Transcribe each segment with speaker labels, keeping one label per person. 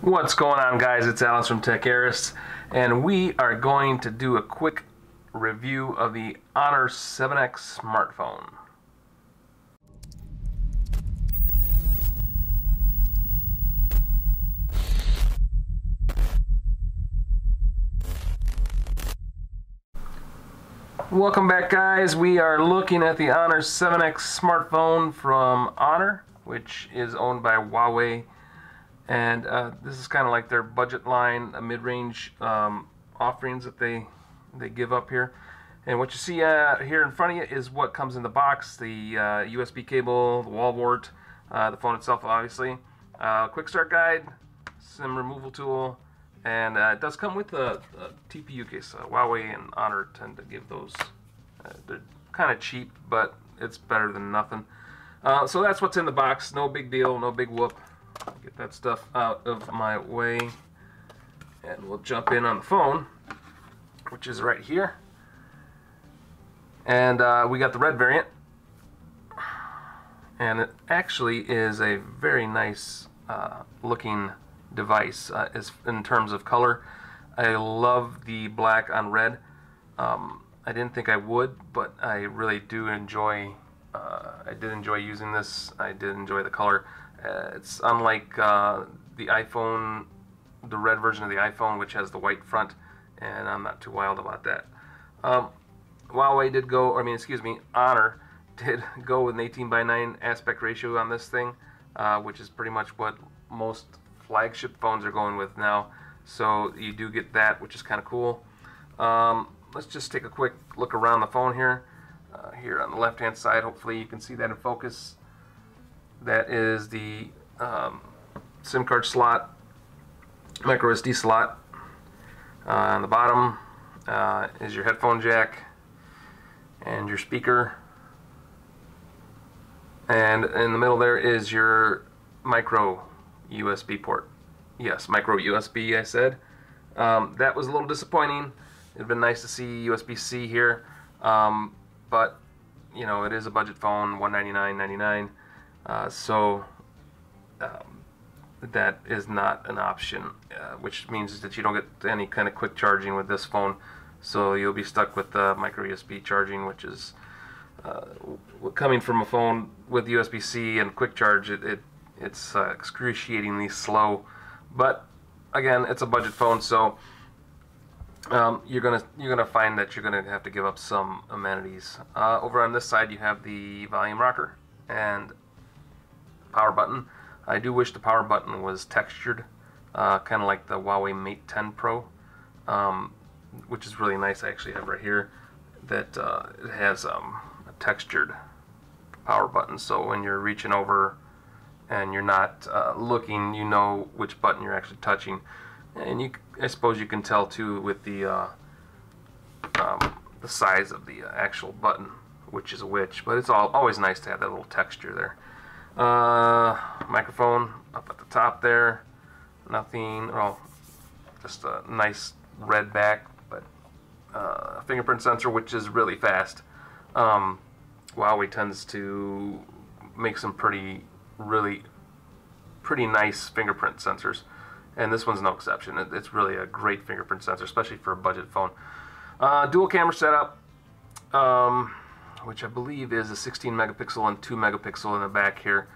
Speaker 1: What's going on guys? It's Alex from Techaeris and we are going to do a quick review of the Honor 7X smartphone. Welcome back guys. We are looking at the Honor 7X smartphone from Honor which is owned by Huawei and uh, this is kind of like their budget line, a mid-range um, offerings that they they give up here. And what you see uh, here in front of you is what comes in the box: the uh, USB cable, the wall wart, uh, the phone itself, obviously, uh, quick start guide, SIM removal tool, and uh, it does come with a, a TPU case. Huawei and Honor tend to give those. they're kind of cheap, but it's better than nothing. so that's what's in the box. No big deal, no big whoop. Get that stuff out of my way. And we'll jump in on the phone, which is right here. And uh, we got the red variant. And it actually is a very nice uh, looking device uh, is in terms of color. I love the black on red. Um, I didn't think I would, but I really do enjoy. Uh, I did enjoy using this. I did enjoy the color. Uh, it's unlike uh, the iPhone, the red version of the iPhone, which has the white front, and I'm not too wild about that. Um, Huawei did go, I mean, excuse me, Honor did go with an 18 by 9 aspect ratio on this thing, uh, which is pretty much what most flagship phones are going with now. So you do get that, which is kind of cool. Um, let's just take a quick look around the phone here. Uh, here on the left hand side, hopefully you can see that in focus. That is the um, SIM card slot, micro SD slot. Uh, on the bottom uh, is your headphone jack and your speaker. And in the middle there is your micro USB port. Yes, micro USB I said. Um, that was a little disappointing. It'd been nice to see USB-C here, um, but you know it is a budget phone, $199.99. Uh, so um, that is not an option, uh, which means that you don't get any kind of quick charging with this phone. So you'll be stuck with the micro USB charging, which is uh, coming from a phone with USB-C and quick charge. It, it it's uh, excruciatingly slow, but again, it's a budget phone, so um, you're gonna you're gonna find that you're gonna have to give up some amenities. Uh, over on this side, you have the volume rocker, and power button. I do wish the power button was textured, uh, kind of like the Huawei Mate 10 Pro, um, which is really nice. I actually have right here that uh, it has um, a textured power button, so when you're reaching over and you're not uh, looking, you know which button you're actually touching. And you, I suppose you can tell too with the uh, um, the size of the uh, actual button, which is which. But it's all always nice to have that little texture there. Uh, microphone up at the top there. Nothing, well, just a nice red back, but uh, fingerprint sensor, which is really fast. Um, Huawei tends to make some pretty, really, pretty nice fingerprint sensors, and this one's no exception. It, it's really a great fingerprint sensor, especially for a budget phone. Uh, dual camera setup. Um, which I believe is a 16 megapixel and 2 megapixel in the back here.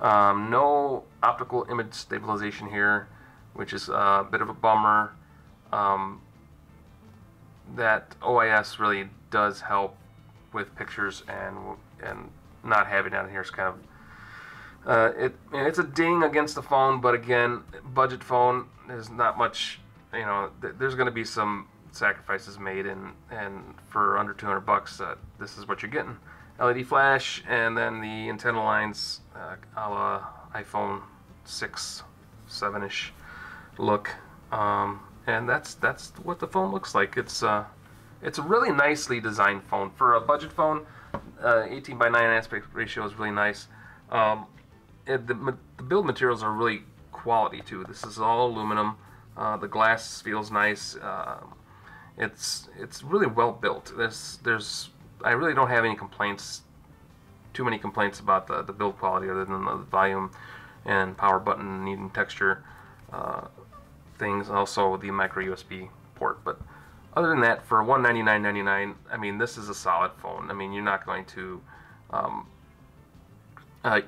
Speaker 1: Um, no optical image stabilization here, which is a bit of a bummer. Um, that OIS really does help with pictures and and not having that here is kind of uh, it it's a ding against the phone, but again, budget phone there's not much. You know, th there's going to be some sacrifices made, and and for under 200 bucks, uh, this is what you're getting. LED flash, and then the antenna lines, uh, a la iPhone 6, 7ish look, um, and that's that's what the phone looks like. It's uh, it's a really nicely designed phone for a budget phone. Uh, 18 by 9 aspect ratio is really nice. Um, it, the, the build materials are really quality too. This is all aluminum. Uh, the glass feels nice. Um, it's it's really well built. There's there's I really don't have any complaints, too many complaints about the the build quality other than the volume and power button needing texture. uh, things, also the micro USB port. But other than that, for $199.99, I mean, this is a solid phone. I mean, you're not going to. Um, uh,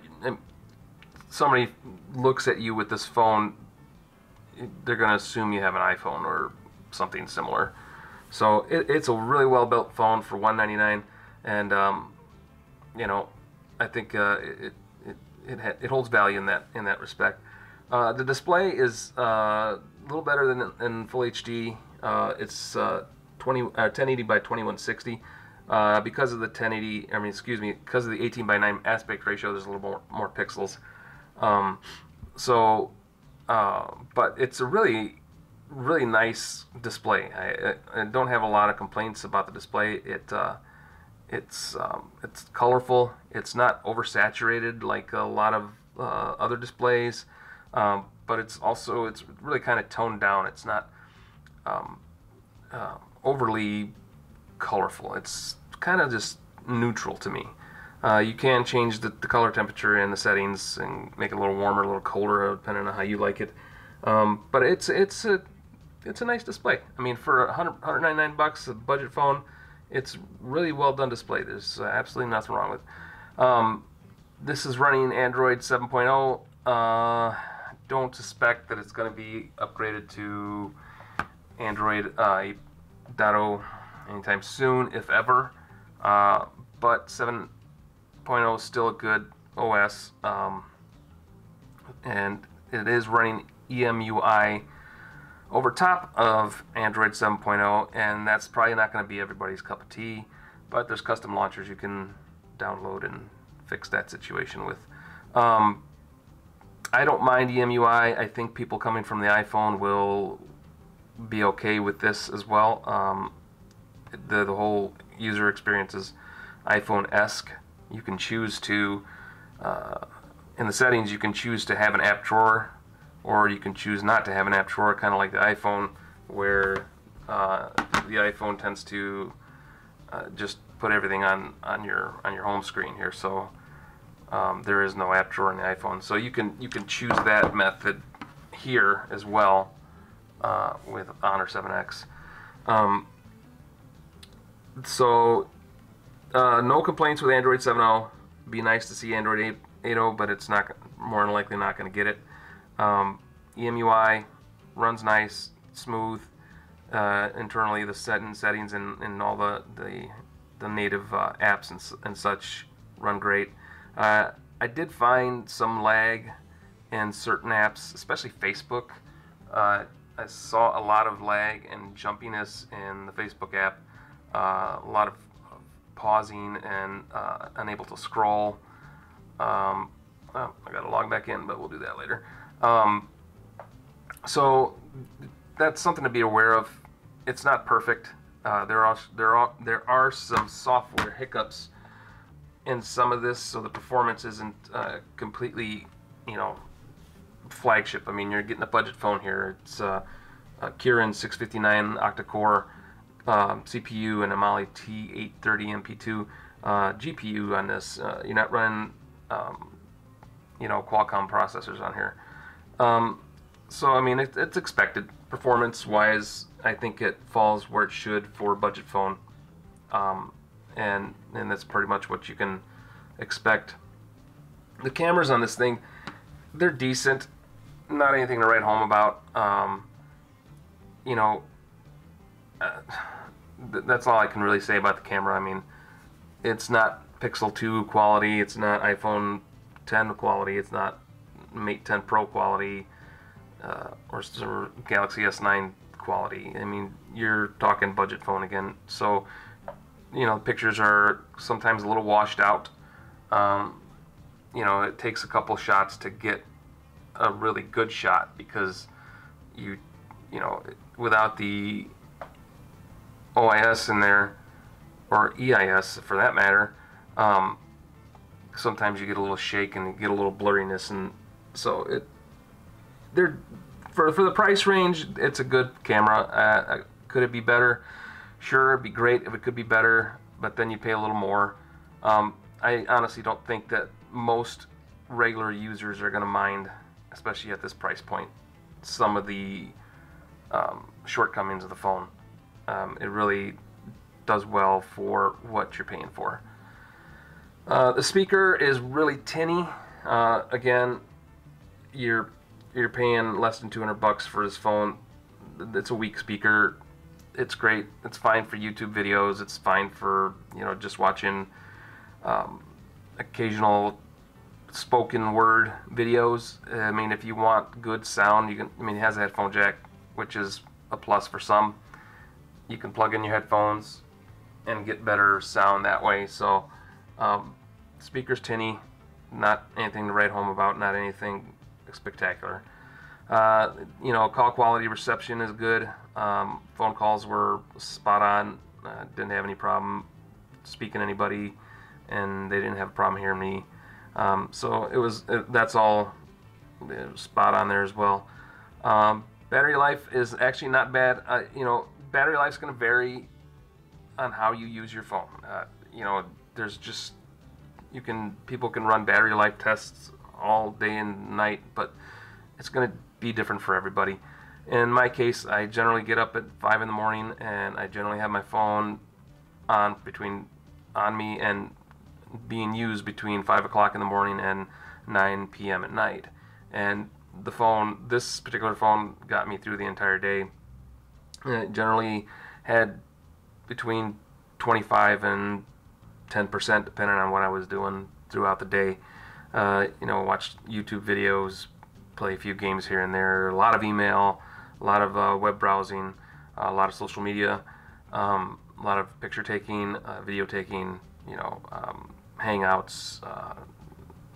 Speaker 1: somebody looks at you with this phone, they're going to assume you have an iPhone or something similar. So it, it's a really well built phone for 199 and um, you know, I think uh, it it, it, it, holds value in that in that respect. Uh, the display is uh, a little better than in full HD. Uh, it's uh, 20 1080 uh, by 2160. because of the 1080, I mean, excuse me, because of the 18 by 9 aspect ratio, there's a little more more pixels. Um, so, but it's a really really nice display. I, I, don't have a lot of complaints about the display. It it's um, it's colorful. It's not oversaturated like a lot of uh, other displays, um, but it's also it's really kind of toned down. It's not um, uh, overly colorful. It's kind of just neutral to me. Uh, you can change the, the, color temperature and the settings and make it a little warmer, a little colder, depending on how you like it. Um, but it's it's a it's a nice display. I mean, for 100, 199 bucks, a budget phone it's really well done display. There's uh, absolutely nothing wrong with. Um, this is running Android 7.0. Uh, don't suspect that it's going to be upgraded to Android uh, 8.0 anytime soon, if ever. Uh, but 7.0 is still a good OS, um, and it is running EMUI over top of Android 7.0 and that's probably not going to be everybody's cup of tea but there's custom launchers you can download and fix that situation with. Um, I don't mind EMUI. I think people coming from the iPhone will be okay with this as well. Um, the, the whole user experience is iPhone-esque. You can choose to, uh, in the settings, you can choose to have an app drawer or you can choose not to have an app drawer, kind of like the iPhone, where uh, the iPhone tends to uh, just put everything on on your on your home screen here. So um, there is no app drawer in the iPhone. So you can you can choose that method here as well uh, with Honor 7X. Um, so uh, no complaints with Android 7.0. Be nice to see Android 8.0, but it's not more than likely not going to get it. Um, EMUI runs nice, smooth. Uh, internally, the setting settings and, and all the the, the native uh, apps and, and such run great. Uh, I did find some lag in certain apps, especially Facebook. Uh, I saw a lot of lag and jumpiness in the Facebook app. Uh, a lot of pausing and uh, unable to scroll. Um, oh, I got to log back in, but we'll do that later. Um, so that's something to be aware of. It's not perfect. Uh, there are there are there are some software hiccups in some of this, so the performance isn't uh, completely, you know, flagship. I mean, you're getting a budget phone here. It's uh, a Kirin 659 octa-core um, CPU and a Mali T830 MP2 uh, GPU on this. Uh, you're not running, um, you know, Qualcomm processors on here. Um, so I mean, it, it's expected. Performance-wise, I think it falls where it should for a budget phone, um, and and that's pretty much what you can expect. The cameras on this thing, they're decent. Not anything to write home about. Um, you know, uh, th that's all I can really say about the camera. I mean, it's not Pixel 2 quality. It's not iPhone 10 quality. It's not Mate 10 Pro quality uh, or, Galaxy S9 quality. I mean, you're talking budget phone again. So, you know, pictures are sometimes a little washed out. Um, you know, it takes a couple shots to get a really good shot because you, you know, without the OIS in there, or EIS for that matter, um, sometimes you get a little shake and you get a little blurriness and so it they're for for the price range, it's a good camera. Uh, uh, could it be better? Sure, it'd be great if it could be better, but then you pay a little more. Um, I honestly don't think that most regular users are going to mind, especially at this price point. some of the um, shortcomings of the phone. Um, it really does well for what you're paying for. Uh, the speaker is really tinny. Uh, again, you're you're paying less than 200 bucks for this phone. It's a weak speaker. It's great. It's fine for YouTube videos. It's fine for you know just watching um, occasional spoken word videos. I mean, if you want good sound, you can. I mean, it has a headphone jack, which is a plus for some. You can plug in your headphones and get better sound that way. So, um, speakers tinny, not anything to write home about, not anything spectacular. Uh, you know, call quality reception is good. Um, phone calls were spot on. Uh, didn't have any problem speaking to anybody, and they didn't have a problem hearing me. Um, so it was it, that's all spot on there as well. Um, battery life is actually not bad. Uh, you know, battery life is going to vary on how you use your phone. Uh, you know, there's just you can people can run battery life tests all day and night, but it's going to be different for everybody. In my case, I generally get up at five in the morning, and I generally have my phone on between on me and being used between five o'clock in the morning and 9 p.m. at night. And the phone, this particular phone, got me through the entire day. it generally had between 25 and 10% depending on what I was doing throughout the day. Uh, you know, watch YouTube videos, play a few games here and there, a lot of email, a lot of uh, web browsing, uh, a lot of social media, um, a lot of picture taking, uh, video taking, you know, um, hangouts, uh,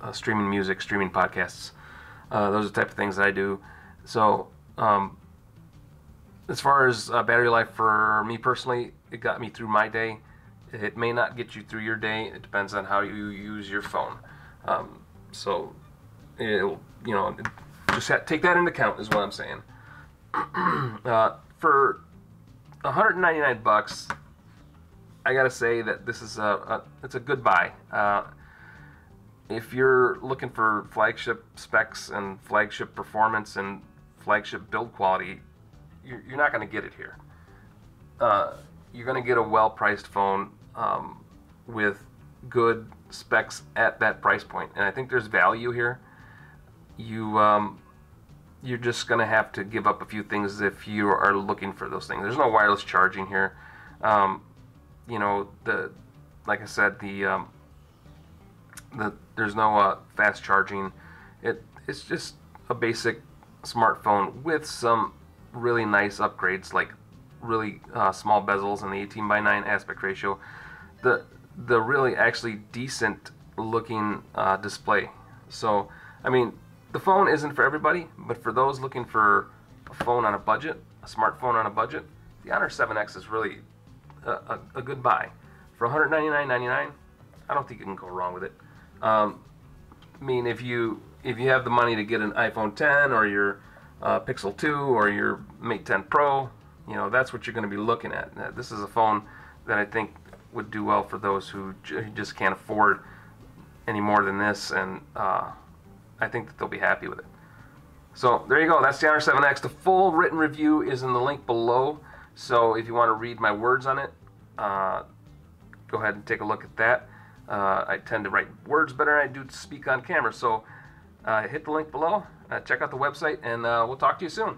Speaker 1: uh, streaming music, streaming podcasts. those are the type of things that I do. So, um, as far as battery life for me personally, it got me through my day. It may not get you through your day. It depends on how you use your phone. Um, so, you know, just take that into account is what I'm saying. uh, for 199 bucks, I gotta say that this is a, a it's a good buy. Uh, if you're looking for flagship specs and flagship performance and flagship build quality, you're, you're not to get it here. Uh, you're to get a well-priced phone um, with good specs at that price point, and I think there's value here. You um, you're just going to have to give up a few things if you are looking for those things. There's no wireless charging here. Um, you know the like I said the um, the there's no uh, fast charging. It it's just a basic smartphone with some really nice upgrades like really uh, small bezels and the 18 by 9 aspect ratio. The the really actually decent looking uh, display. So I mean the phone isn't for everybody, but for those looking for a phone on a budget, a smartphone on a budget, the Honor 7X is really a, a, a good buy. For $199.99, I don't think you can go wrong with it. Um, I mean, if you if you have the money to get an iPhone 10 or your uh, Pixel 2 or your Mate 10 Pro, you know that's what you're going to be looking at. This is a phone that I think would do well for those who j- just can't afford any more than this, and uh, I think that they'll be happy with it. So there you go. That's the Honor 7X. The full written review is in the link below. So if you want to read my words on it, uh, go ahead and take a look at that. Uh, I tend to write words better than I do speak on camera. So uh, hit the link below, uh, check out the website, and uh, we'll talk to you soon.